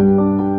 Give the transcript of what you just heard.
you